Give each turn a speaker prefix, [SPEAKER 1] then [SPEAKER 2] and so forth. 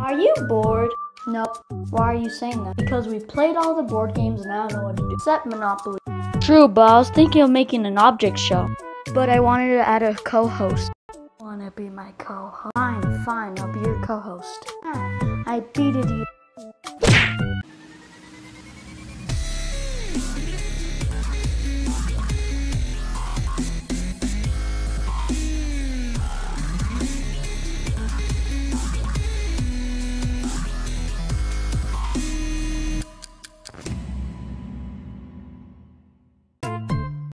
[SPEAKER 1] Are you bored?
[SPEAKER 2] Nope. Why are you saying that?
[SPEAKER 1] Because we played all the board games and I don't know what to do. Except Monopoly.
[SPEAKER 2] True, but I was thinking of making an object show. But I wanted to add a co-host.
[SPEAKER 1] Wanna be my co-host?
[SPEAKER 2] Fine, fine, I'll be your co-host.
[SPEAKER 1] I beat you.